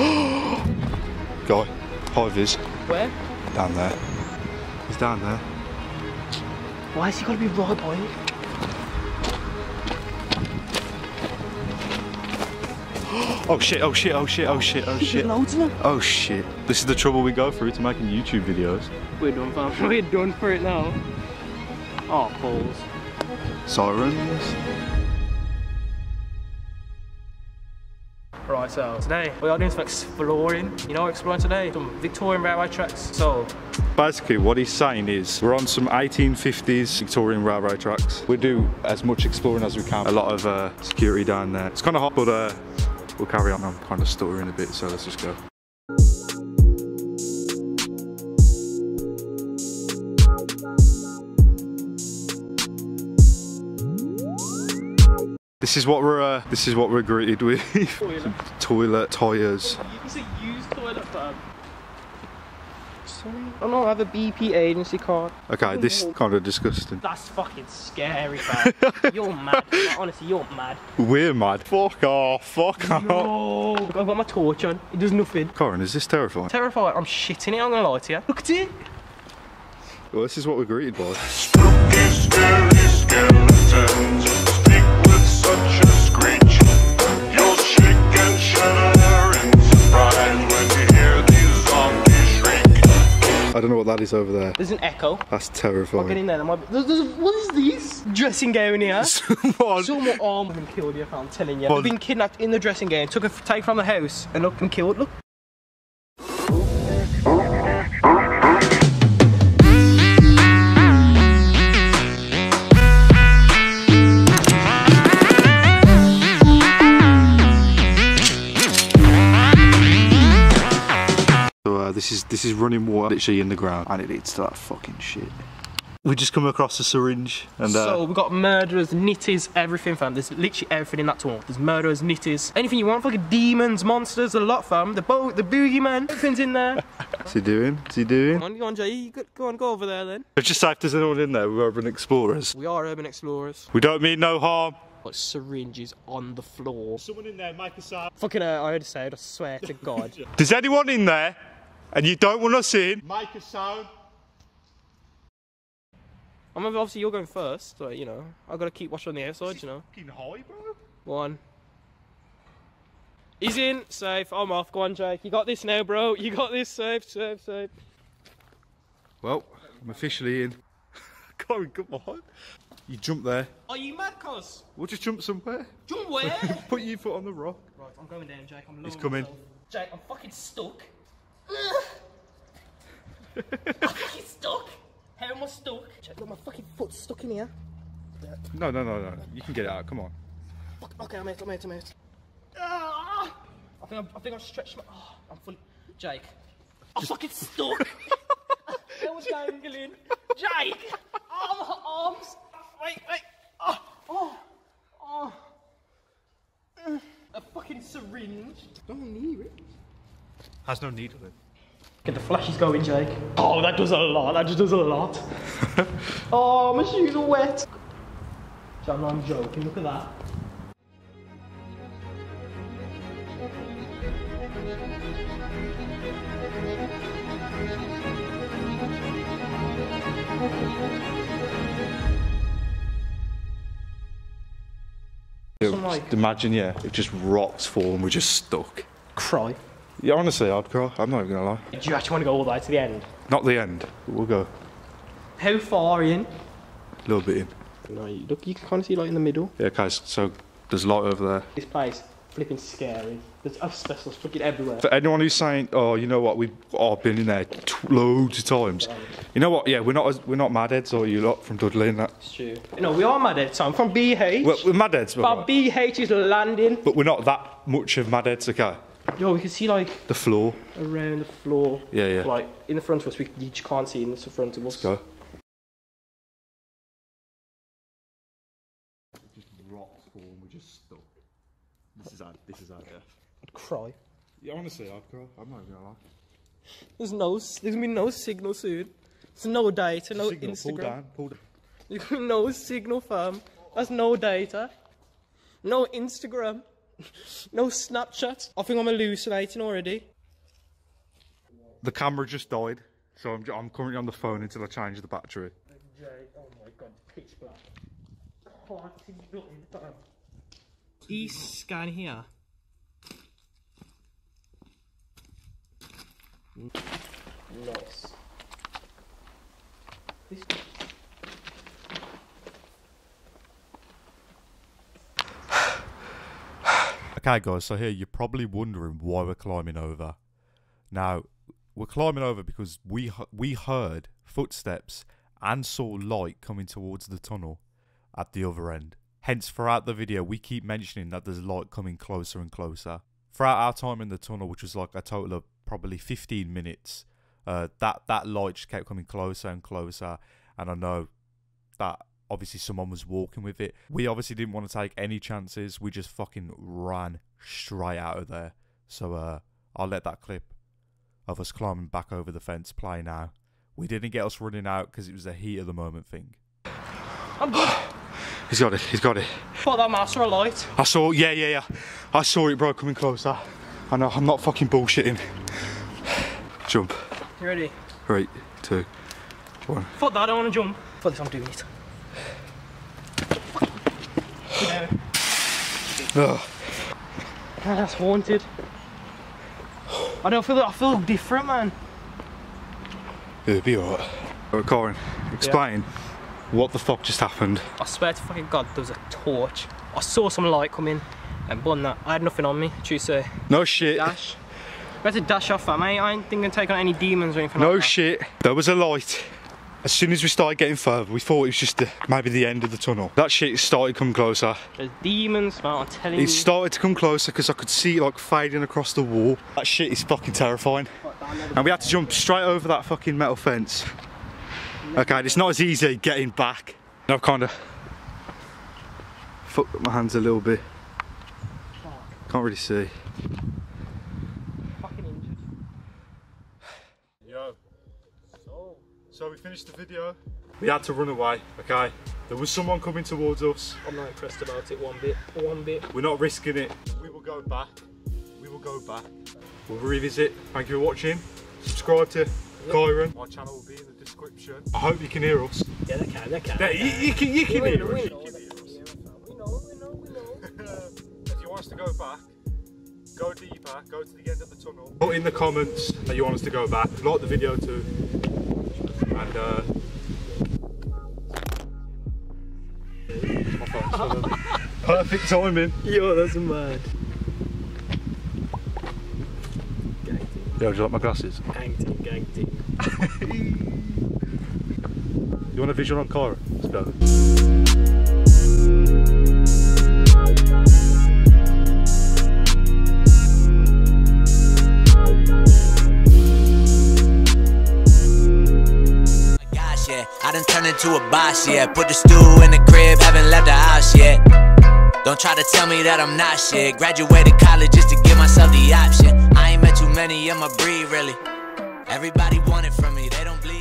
Guy, high vis, Where? down there. He's down there. Why has he got to be right by it? Oh shit, oh shit, oh shit, oh shit, oh shit. Loads of them. Oh shit. This is the trouble we go through to making YouTube videos. We're done, fam. We're done for it now. Oh, balls. Sirens. So today we are doing some exploring. You know, exploring today some Victorian railway tracks. So Basically, what he's saying is we're on some 1850s Victorian railway tracks. We do as much exploring as we can. A lot of uh, security down there. It's kind of hot, but uh, we'll carry on. I'm kind of stuttering a bit, so let's just go. This is what we're uh, this is what we're greeted with. Some toilet tires. It's a used toilet, fam. Sorry. I don't have a BP agency card. Okay, this is kind of disgusting. That's fucking scary, fam. you're mad. Like, honestly, you're mad. We're mad. Fuck off. Fuck off. No. I've got my torch on. It does nothing. Corin, is this terrifying? Terrified. I'm shitting it. I'm gonna lie to you. Look at it. Well, this is what we're greeted by. I don't know what that is over there. There's an echo. That's terrifying. I'll get terrifying. in there. There might be. There's, there's, what is this? Dressing gown here. Someone. Someone oh, armed and killed you, I'm telling you. Well- They've been kidnapped in the dressing gown, took a take from the house, and look and killed. Look. This is running water literally in the ground, and it leads to that fucking shit. We just come across a syringe, and uh, so we've got murderers, nitties, everything, fam. There's literally everything in that tunnel. There's murderers, nitties, anything you want, fucking demons, monsters, a lot, fam. The bo the boogeyman, everything's in there. what's he doing? What's he doing? Come on, go on, Jay. You go, go on, go over there then. It's just safe. There's anyone in there. We're urban explorers. We are urban explorers. We don't mean no harm. Got syringes on the floor. Someone in there, make a sound. Fucking, uh, I heard it say I swear to God. There's anyone in there, and you don't want us in? Make a sound. I mean, obviously you're going first, but you know, I gotta keep watch on the outside, you know. Fucking high, bro. One. He's in, safe, I'm off. Go on, Jake. You got this now, bro. You got this, safe, safe, safe. Well, I'm officially in. Corin, come on. You jump there. Are you mad, cuz? We'll just jump somewhere. Jump where? Put your foot on the rock. right, I'm going down, Jake. I'm He's lowering coming. myself. Jake, I'm fucking stuck. I'm fucking stuck. How am I stuck? Jake, look, my fucking foot's stuck in here. No, no, no, no. You can get it out. Come on. Fuck, okay, I'm out, I'm out, I'm out. Ah! I think I'm, I think I've stretched my. Oh, I'm fully. Jake. I'm fucking stuck. I was dangling. Jake! Oh, my arms! Wait, wait! Oh, oh, oh. A fucking syringe. Don't need it. Has no needle in. Get the flashes going, Jake. Oh, that does a lot. That just does a lot. oh, my shoes are wet. John, I'm joking. Look at that. Some, like- Just imagine, yeah, it just rocks fall and we're just stuck. Cry. Yeah, honestly, I'd cry. I'm not even gonna lie. Do you actually want to go all the way to the end? Not the end, we'll go How far in? a little bit in. No, you, look, you can kind of see like in the middle. Yeah, guys, so there's light over there. This place, flipping scary. There's asbestos fucking everywhere. For anyone who's saying, "Oh, you know what? We've all been in there t- loads of times," you know what? Yeah, we're not as, we're not madheads or you lot from Dudley and that. It's true. No, we are mad at time from BH. Well, we're madheads, but, but BH is landing. but we're not that much of madheads. Okay, Yo, we can see like the floor. around the floor. Yeah, yeah. Like in the front of us, we you just can't see in the front of us. Go. Rocks fall and we're just stuck. This is our, this is our death. I'd cry. Yeah, honestly, I'd cry. I'm not gonna lie. There's no, there's gonna be no signal soon. There's no data, no Signal, pull Instagram. down, pull down. There's no signal, fam. That's no data. No Instagram. No Snapchat. I think I'm hallucinating already. The camera just died, so I'm, I'm currently on the phone until I change the battery. Jay, oh my god, pitch black. Can't see nothing, fam. East scan here. Nice. This Okay, guys, so here you're probably wondering why we're climbing over. Now, we're climbing over because we we heard footsteps and saw light coming towards the tunnel at the other end. Hence, throughout the video, we keep mentioning that there's light coming closer and closer. Throughout our time in the tunnel, which was like a total of probably 15 minutes, uh, that that light just kept coming closer and closer. And I know that obviously someone was walking with it. We obviously didn't want to take any chances. We just fucking ran straight out of there. So uh, I'll let that clip of us climbing back over the fence play now. We didn't get us running out because it was a heat of the moment thing. I'm good. He's got it. He's got it. Thought that master a light. I saw. Yeah, yeah, yeah. I saw it, bro, coming closer. I know. I'm not fucking bullshitting. Jump. You ready? Three, two, one. Fuck that, I don't want to jump. Fuck this, I'm doing it. Ugh. Ah, that's haunted. I don't feel I feel different, man. It'll be alright. Alright, Corin, explain what the fuck just happened. I swear to fucking God, there was a torch. I saw some light come in and bun that. I had nothing on me. Choose to No shit. dash. We had to dash off, fam. I ain't, I ain't thinking of taking on any demons or anything No like that. shit. There was a light. As soon as we started getting further, we thought it was just the, maybe the end of the tunnel. That shit started to come closer. There's demons, man. I'm telling you. It started to come closer because I could see it like fading across the wall. That shit is fucking terrifying. And we had to jump straight over that fucking metal fence. Okay, it's not as easy getting back. And I've kind of fucked up my hands a little bit. Can't really see. So, so we finished the video. We had to run away, okay? There was someone coming towards us. I'm not impressed about it one bit. One bit. We're not risking it. We will go back. We will go back. We'll revisit. Thank you for watching. Subscribe to Cairen. My channel will be in the description. I hope you can hear us. Yeah, they can, they can. Yeah, you, you can, you can We hear know, us. we You know, can they hear can us. hear. We know, we know, we know. if you want us to go back, go deeper, go to the end of the tunnel. Put in the comments that you want us to go back. Like the video too. And uh, my phone's still on. perfect timing. Yo, that's mad. Yo, do you like my glasses? Gang team, gang team. You want a visual on Kyra? Let's go. Yeah, I done turned into a boss, yeah. Put the stool in the crib, haven't left the house yet. Don't try to tell me that I'm not shit. Graduated college just to give myself the option. I ain't met too many of my breed, really. Everybody want it from me, they don't bleed.